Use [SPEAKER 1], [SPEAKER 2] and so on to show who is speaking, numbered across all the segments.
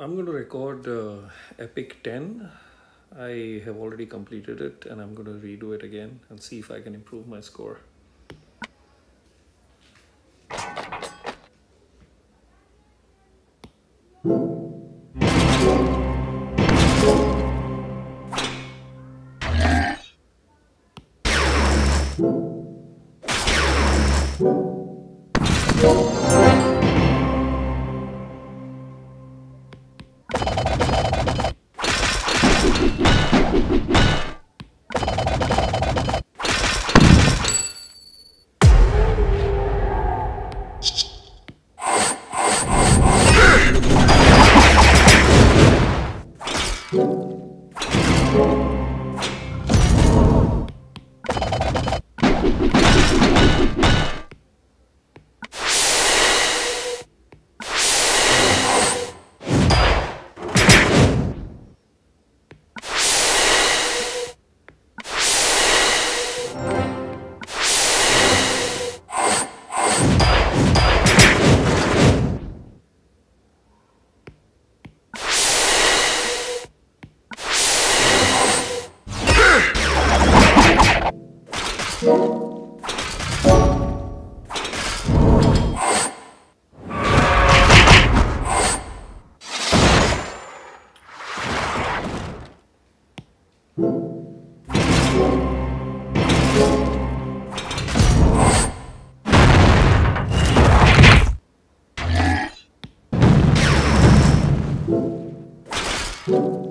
[SPEAKER 1] I'm going to record uh, Epic 10. I have already completed it and I'm going to redo it again and see if I can improve my score. Thank you. So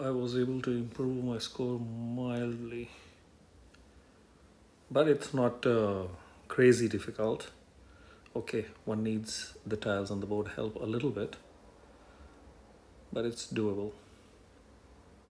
[SPEAKER 1] I was able to improve my score mildly, but it's not uh, crazy difficult. Okay, one needs the tiles on the board help a little bit, but it's doable.